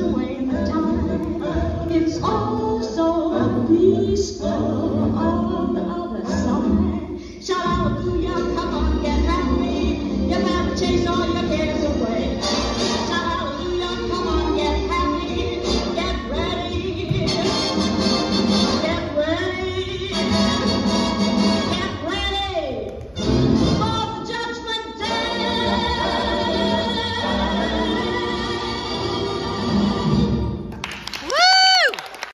away the time. It's all so peaceful.